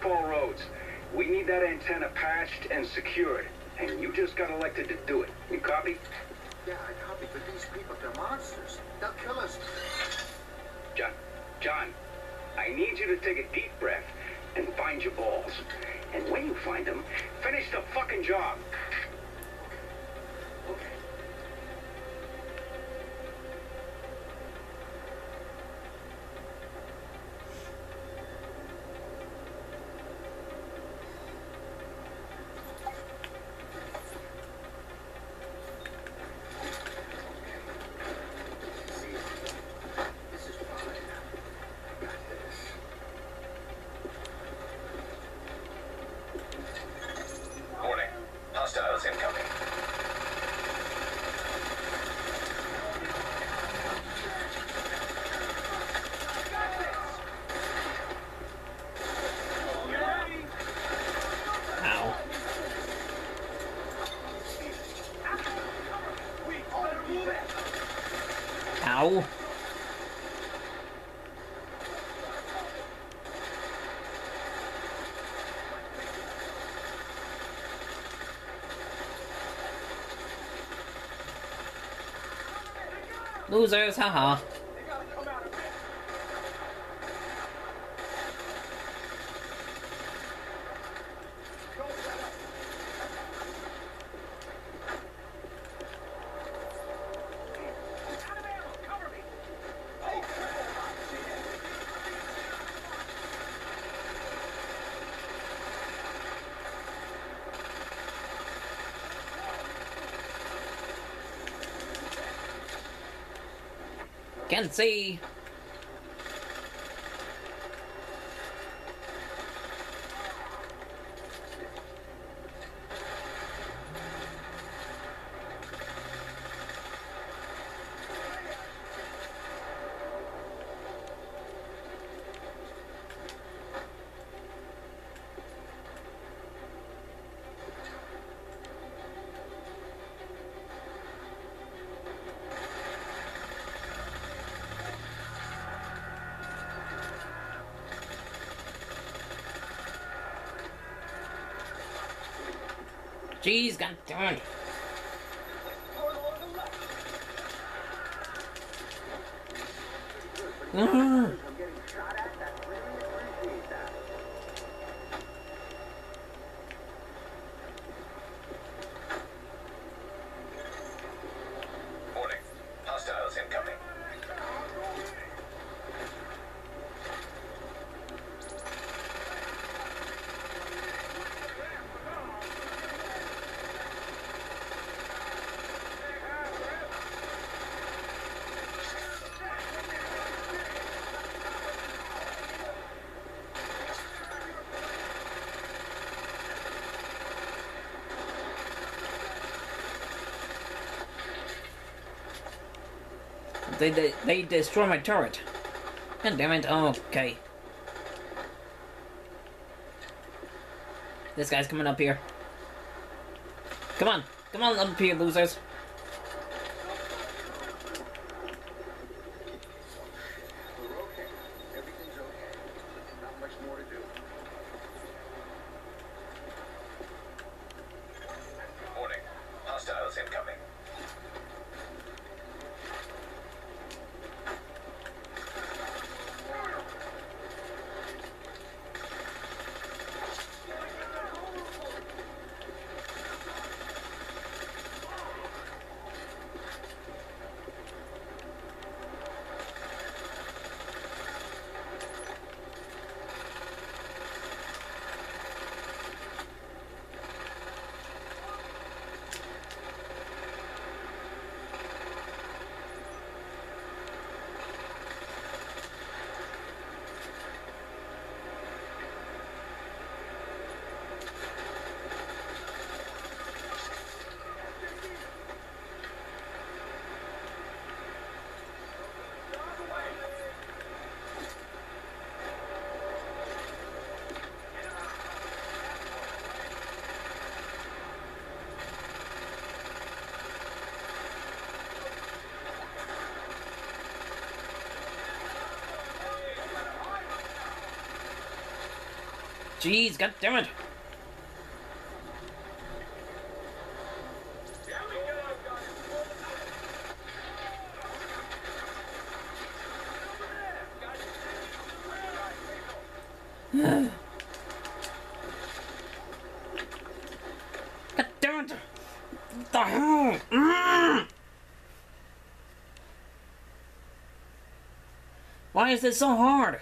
Paul Rhodes. We need that antenna patched and secured. And you just got elected to do it. You copy? Yeah, I copy, but these people, they're monsters. They'll kill us. John, John, I need you to take a deep breath and find your balls. And when you find them, finish the fucking job. Okay. See, this is fine. I got this. Warning. Hostiles incoming. Ow. Ow. Losers, haha. Can't see. God damn it. Ah. They, they, they destroy my turret. God damn it. Oh, okay. This guy's coming up here. Come on. Come on up here, losers. We're okay. Everything's okay. Not much more to do. Warning. Hostiles incoming. Jeez, god damn it. God damn it! What the hell? Mm! Why is this so hard?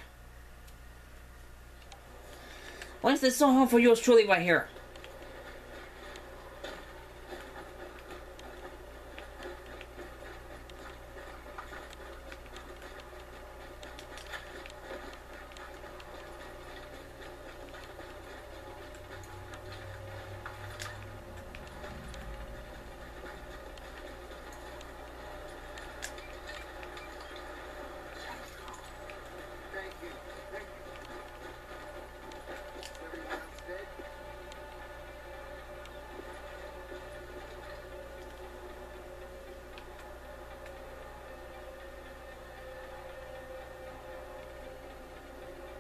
Why is this so hard for yours truly right here? Thank you. Thank you. Everyone else dead?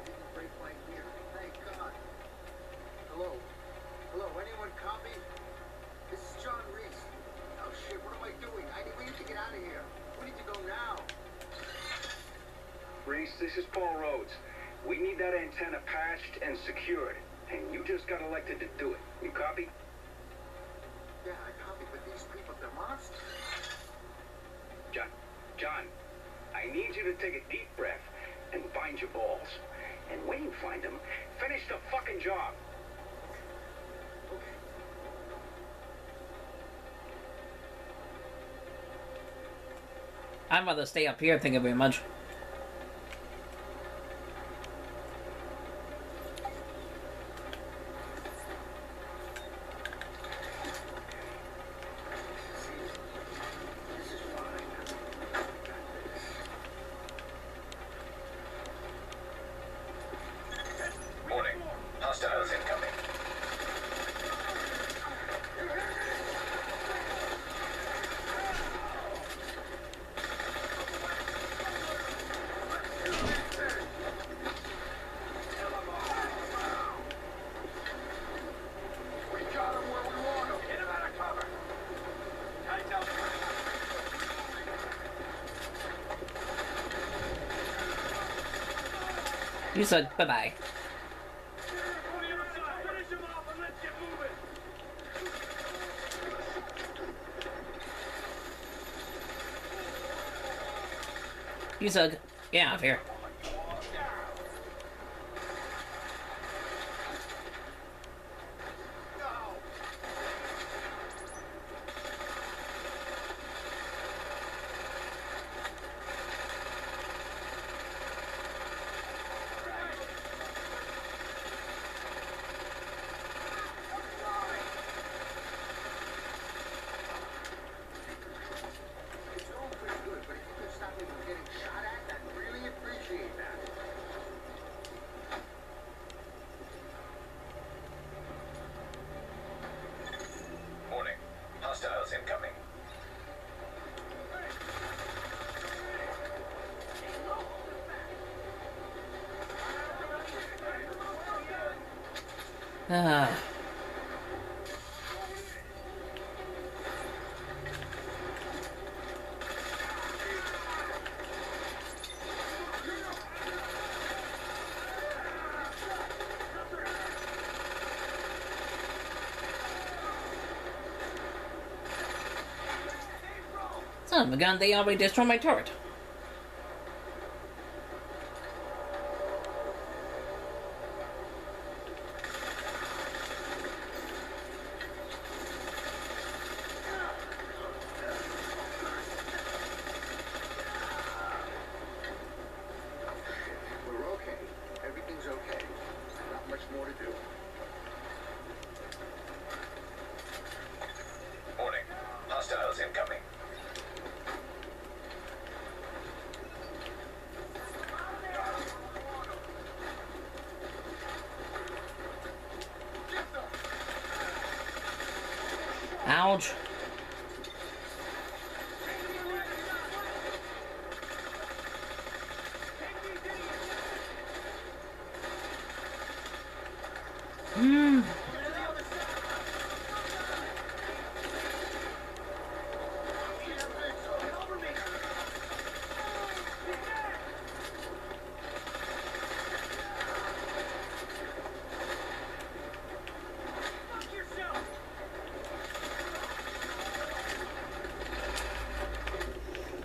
Didn't break my ear. Thank God. Hello? Hello, anyone copy? This is John Reese. Oh shit, what am I doing? I need, we need to get out of here. We need to go now. Reese, this is We need that antenna patched and secured. And you just got elected to do it. You copy? Yeah, I copy, but these people, they're monsters. John, John, I need you to take a deep breath and find your balls. And when you find them, finish the fucking job. Okay. I'd rather stay up here, thank you very much. This is fine. Warning. Hostiles incoming. We got 'em where we want 'em. Get him out of cover. Tight up. You said bye bye. Finish him off and let's bye-bye. You said get out of here. Son of a gun, they already destroyed my turret. We're okay. Everything's okay. Not much more to do. Warning. Hostiles incoming. Ouch.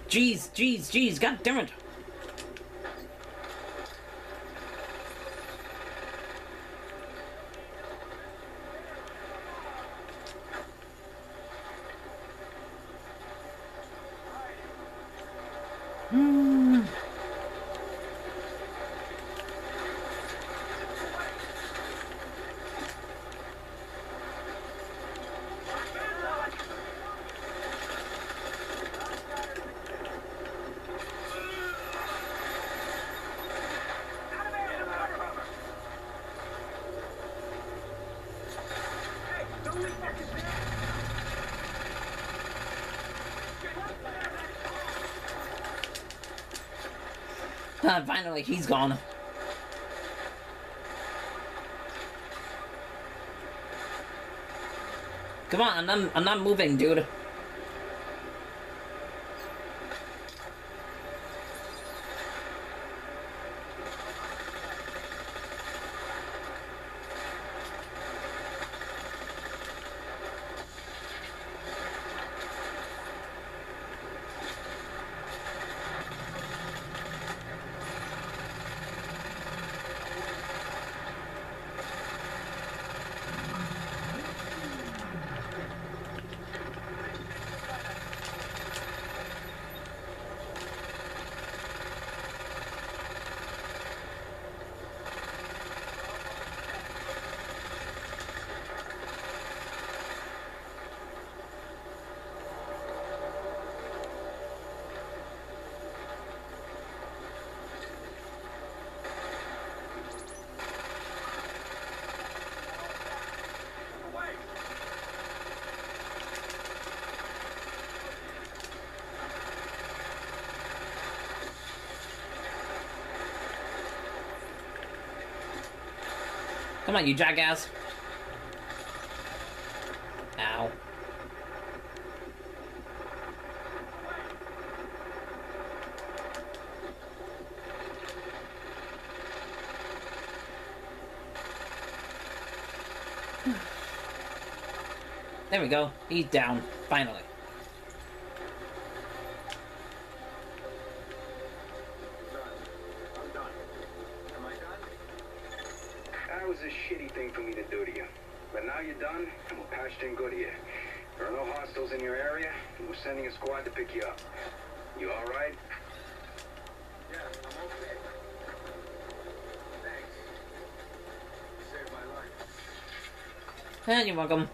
Jeez, jeez, jeez, god damn it. Finally, he's gone. Come on, I'm not, I'm not moving, dude. Come on, you jackass. Ow. There we go. He's down. Finally. Was a shitty thing for me to do to you. But now you're done, and we're patched in good here. There are no hostiles in your area, and we're sending a squad to pick you up. You all right? Yeah, I'm okay. Thanks. You saved my life. And you're welcome.